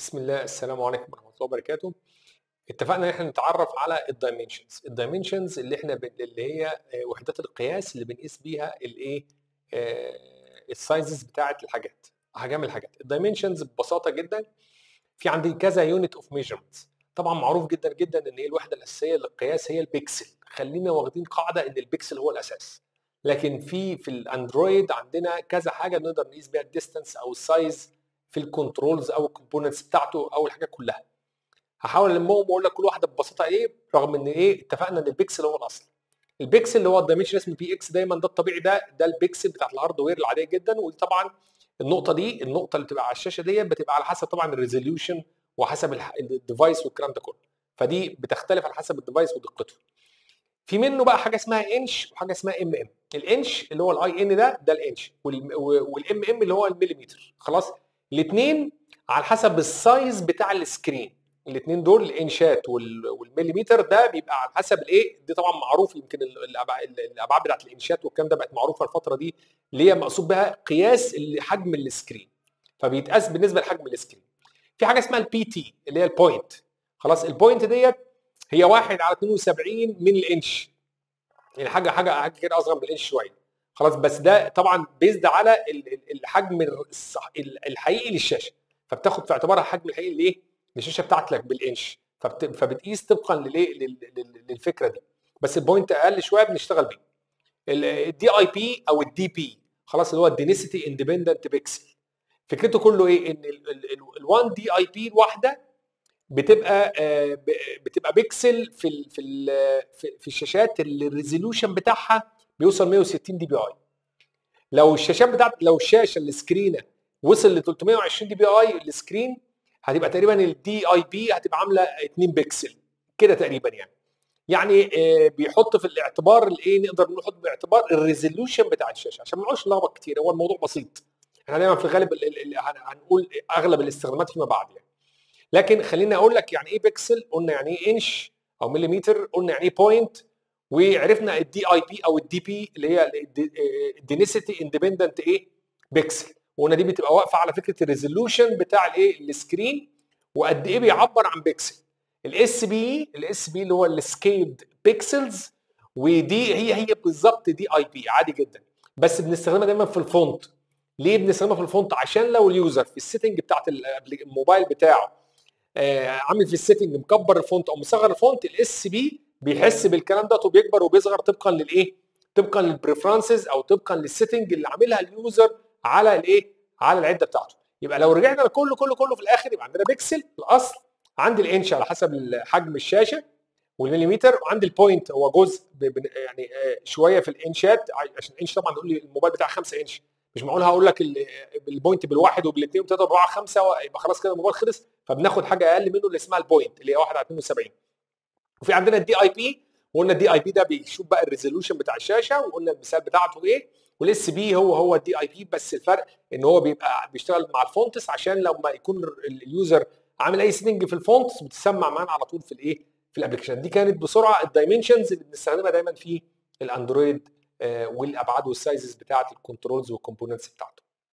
بسم الله السلام عليكم ورحمة الله وبركاته. اتفقنا إن إحنا نتعرف على ال dimensions ال dimensions اللي إحنا بن... اللي هي آه، وحدات القياس اللي بنقيس بيها الايه ال sizes بتاعة الحاجات أحجام الحاجات. ال dimensions ببساطة جدا في عندي كذا unit of measurements طبعا معروف جدا جدا إن هي الوحدة الأساسية للقياس هي البكسل خلينا واخدين قاعدة إن البكسل هو الأساس. لكن في في ال Android عندنا كذا حاجة نقدر نقيس بيها ال distance أو ال size في ال controls أو ال components بتاعته أو الحاجة كلها. هحاول ألمهم وأقول لك كل واحدة ببساطة إيه رغم إن إيه اتفقنا إن البكسل هو الأصل. البكسل اللي هو ال dimension اسمه px دايما ده الطبيعي ده ده البكسل بتاعت ال hardware العادية جدا. وطبعا النقطة دي النقطة اللي بتبقى على الشاشة دي بتبقى على حسب طبعا ال resolution وحسب ال device والكلام ده كله. فدي بتختلف على حسب ال device ودقته. في منه بقى حاجة اسمها انش وحاجة اسمها mm ال inch اللي هو ال in ده ده ال inch وال mm اللي هو المليمتر. خلاص؟ الاثنين على حسب ال size بتاع ال screen. الاثنين دول الانشات والمليمتر ده بيبقى على حسب الايه دي طبعا معروف يمكن الأبعاد بتاعت الانشات والكلام ده بقت معروفة الفترة دي اللي هي مقصود بها قياس حجم ال screen. فبيتقاس بالنسبة لحجم ال screen. في حاجة اسمها ال pt اللي هي ال point خلاص ال point ديت هي 1 على 72 من الإنش. يعني حاجة حاجة حاجة كده أصغر من الإنش شوية. خلاص بس ده طبعا based على الحجم الحقيقي للشاشة. فبتاخد في اعتبارها الحجم الحقيقي لإيه؟ للشاشة بتاعتك بالإنش. فبتقيس طبقا للإيه؟ للفكرة دي. بس ال point أقل شوية بنشتغل بيه. ال dip أو ال dp خلاص اللي هو ال density independent pixel فكرته كله إيه؟ إن ال1 dip الواحدة بتبقى بتبقى بيكسل في في في الشاشات اللي ال resolution بتاعها بيوصل 160 dpi. لو الشاشات بتاعت لو الشاشة السكرينه وصل ل 320 dpi ال screen هتبقى تقريبا ال dip هتبقى عاملة 2 بكسل كده تقريبا يعني. يعني بيحط في الاعتبار الايه نقدر نحط باعتبار ال resolution بتاع الشاشة عشان ما نقعدش نلخبط كتير هو الموضوع بسيط. إحنا دايما في الغالب هنقول أغلب الاستخدامات فيما بعد يعني. لكن خليني أقول لك يعني إيه بكسل قلنا يعني إيه انش أو مليمتر قلنا يعني إيه point وعرفنا ال dip أو ال dp اللي هي ال density independent إيه؟ بيكسل. وقلنا دي بتبقى واقفة على فكرة ال resolution بتاع الايه ال screen وقد إيه بيعبر عن بيكسل. ال sp ال sp اللي هو ال scaled pixels ودي هي هي بالظبط dip عادي جدا. بس بنستخدمها دايما في ال font ليه بنستخدمها في ال font عشان لو ال user في ال setting بتاعت الموبايل بتاعه آه عامل في ال setting مكبر ال font أو مصغر ال font ال SP بيحس بالكلام ده وبيكبر وبيصغر طبقا للإيه؟ طبقا لل preferences أو طبقا لل setting اللي عاملها ال user على الإيه؟ على العدة بتاعته. يبقى لو رجعنا لكله كله كله في الآخر يبقى عندنا بيكسل الأصل عندي الإنش على حسب حجم الشاشة والمليمتر وعندي ال point هو جزء يعني شوية في الإنشات عشان الإنش طبعا بيقول لي الموبايل بتاع 5 إنش مش معقول هقول لك ال point بالواحد وبالاثنين وثلاثه وأربعة خمسة يبقى خلاص كده الموبايل خلص فبناخد حاجة أقل منه اللي اسمها ال point اللي هي 1 على 72 وفي عندنا ال DIP وقلنا ال DIP ده بيشوف بقى ال resolution بتاع الشاشه وقلنا المثال بتاعته إيه وال SP هو هو ال DIP بس الفرق ان هو بيبقى بيشتغل مع ال fonts عشان لما يكون ال user عامل أي setting في ال fonts بتسمع معانا على طول في الايه في ال application دي كانت بسرعة ال dimensions اللي بنستخدمها دايما في الاندرويد والأبعاد وال sizes بتاعة ال controls وال components بتاعته.